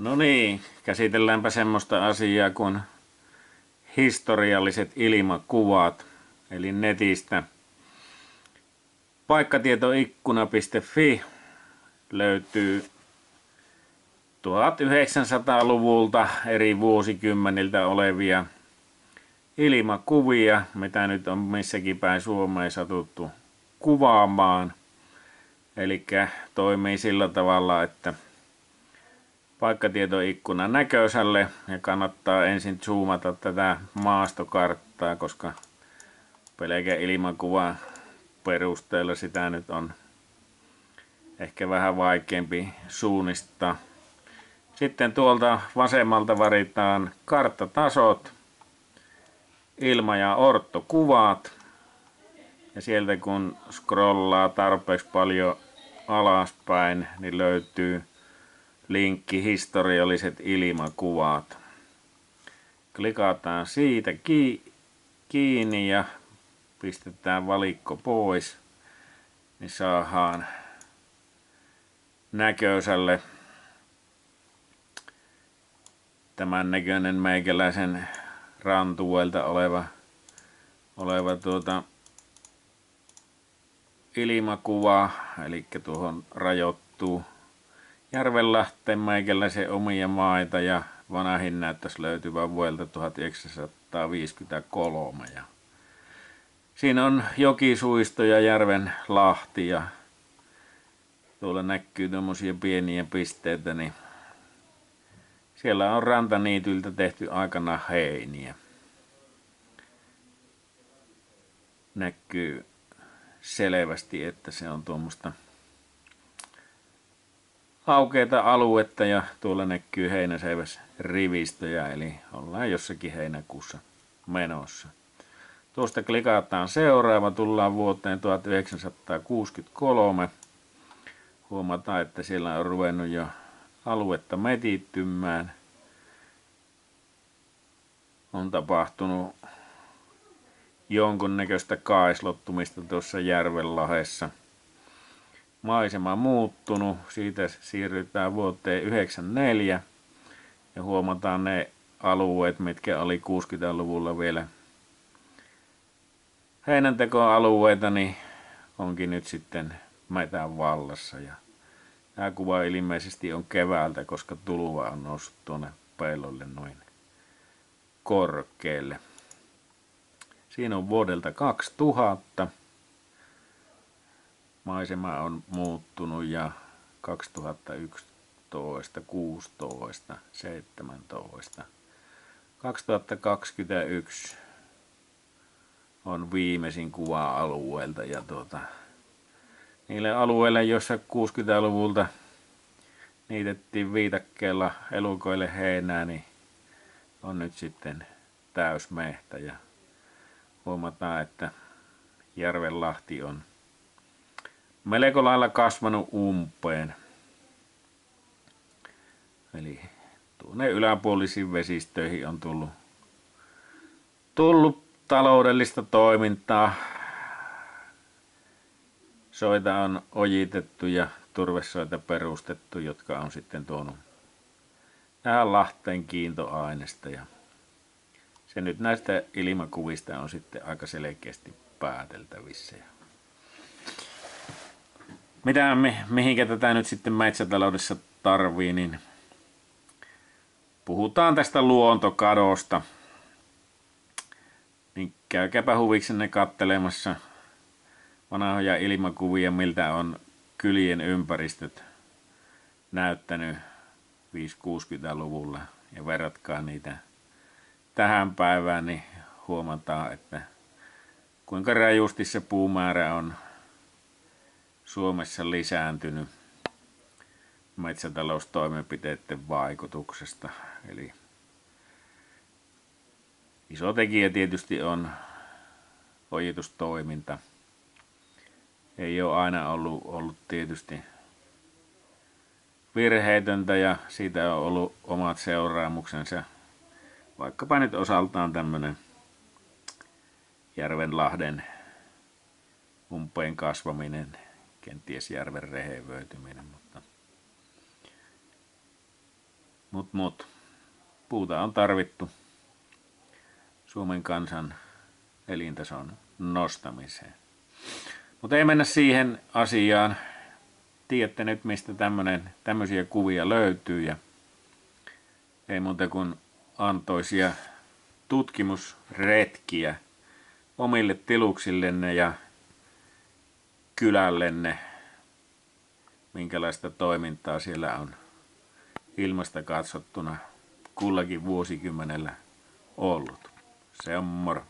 No niin, käsitelläänpä semmoista asiaa kuin historialliset ilmakuvat, eli netistä. Paikkatietoikkuna.fi löytyy 1900-luvulta eri vuosikymmeniltä olevia ilmakuvia, mitä nyt on missäkin päin Suomeen satuttu kuvaamaan. Eli toimii sillä tavalla, että paikkatietoikkunan näköiselle ja kannattaa ensin zoomata tätä maastokarttaa, koska pelkä ilmakuva perusteella sitä nyt on ehkä vähän vaikeampi suunnistaa. Sitten tuolta vasemmalta varitaan karttatasot, ilma- ja ortokuvat. Ja sieltä kun scrollaa tarpeeksi paljon alaspäin, niin löytyy linkki historialliset ilmakuvat. Klikataan siitä kiinni ja pistetään valikko pois, niin saadaan näköiselle tämän näköinen meikäläisen rantuelta oleva, oleva tuota ilmakuva, eli tuohon rajoittuu Järvenlahteen meikäläisen omia maita ja vanhin näyttäisi löytyvän vuodelta 1953. Ja siinä on jokisuisto ja järven lahti ja tuolla näkyy tuommoisia pieniä pisteitä, niin siellä on rantaniityltä tehty aikana heiniä. Näkyy selvästi, että se on tuommoista aukeita aluetta ja tuolla näkyy heinäseiväs rivistöjä, eli ollaan jossakin heinäkuussa menossa. Tuosta klikataan seuraava, tullaan vuoteen 1963. Huomataan, että siellä on ruvennut jo aluetta metittymään. On tapahtunut jonkunnäköistä kaislottumista tuossa järvenlahessa. Maisema muuttunut, siitä siirrytään vuoteen 94 ja huomataan ne alueet, mitkä oli 60-luvulla vielä heinäntekoalueita, niin onkin nyt sitten metän vallassa. Ja tämä kuva ilmeisesti on keväältä, koska tuluva on noussut tuonne pellolle noin korkealle. Siinä on vuodelta 2000. Maisema on muuttunut ja 2011, 16, 17, 2021 on viimeisin kuva alueelta ja tuota, niille alueille, joissa 60-luvulta niitettiin viitakkeella elukoille heinää, niin on nyt sitten täysmehtä. Ja huomataan, että Järvenlahti on melko lailla kasvanut umpeen. Eli tuonne yläpuolisiin vesistöihin on tullut, tullut taloudellista toimintaa. Soita on ojitettu ja turvesoita perustettu, jotka on sitten tuonut tähän Lahteen kiintoaineesta. Ja se nyt näistä ilmakuvista on sitten aika selkeästi pääteltävissä. Mitä, mihinkä tätä nyt sitten metsätaloudessa tarvii, niin puhutaan tästä luontokadosta. Niin käykääpä huviksenne kattelemassa vanhoja ilmakuvia, miltä on kylien ympäristöt näyttänyt 5-60-luvulla ja verratkaa niitä tähän päivään, niin huomataan, että kuinka rajusti se puumäärä on Suomessa lisääntynyt metsätaloustoimenpiteiden vaikutuksesta. Eli iso tekijä tietysti on ojitustoiminta. Ei ole aina ollut, ollut tietysti virheetöntä ja siitä on ollut omat seuraamuksensa vaikkapa nyt osaltaan tämmöinen Järvenlahden umpeen kasvaminen, kenties järven rehevöityminen, mutta Mut mut, puuta on tarvittu Suomen kansan elintason nostamiseen. Mutta ei mennä siihen asiaan. Tiedätte nyt, mistä tämmöisiä kuvia löytyy ja ei muuta kuin antoisia tutkimusretkiä omille tiluksillenne ja kylällenne, minkälaista toimintaa siellä on ilmasta katsottuna kullakin vuosikymmenellä ollut. Se on moro.